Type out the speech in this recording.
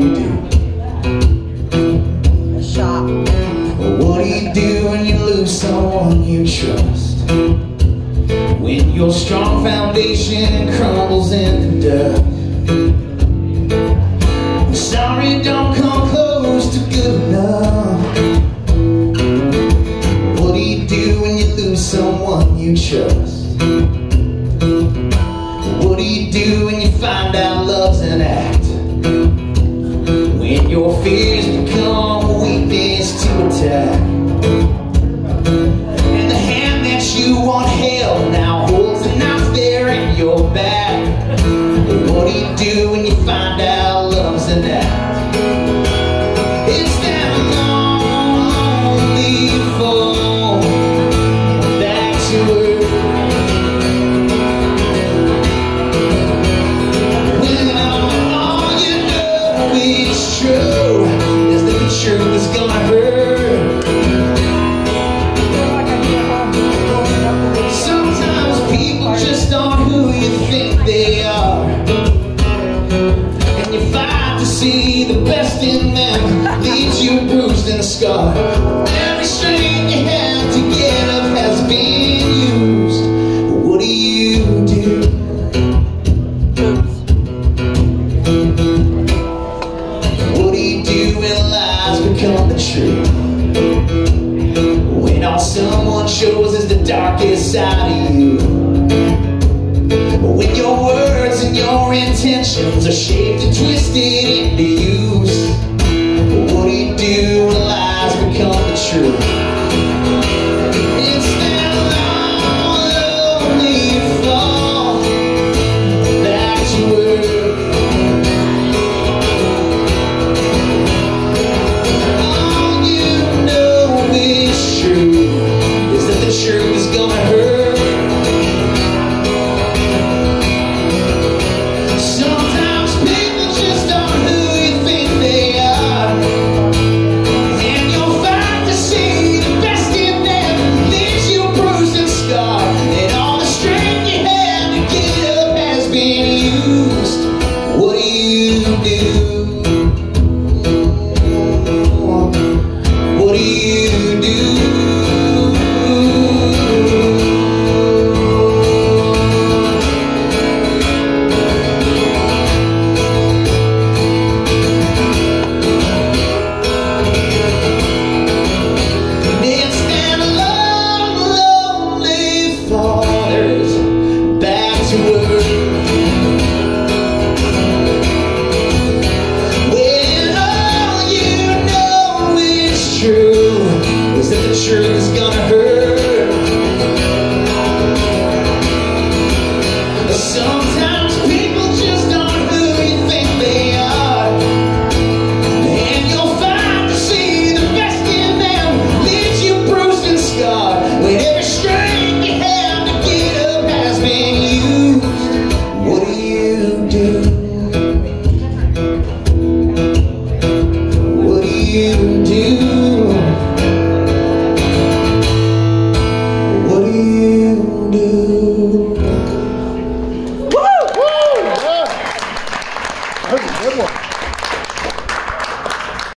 you do? Shop. What do you do when you lose someone you trust? When your strong foundation crumbles into dust Sorry don't come close to good enough What do you do when you lose someone you trust? What do you do when you find out love's an your fears become weakness to attack And the hand that you want held now holds a knife there in your back And What do you do when you find out love's an act? It's that lonely fall to see the best in them Leaves you bruised and scarred Every strength you have to get up has been used What do you do? What do you do when lies become the truth? When all someone shows is the darkest side of you When your words and your intentions are shaped and twisted into use What do you do when lies become the truth? true is that the truth is gonna hurt. Sometimes people just aren't who you think they are. And you'll find to see the best in them leaves you bruised and scarred. When every strength you have to get up has been used, what do you do? What do you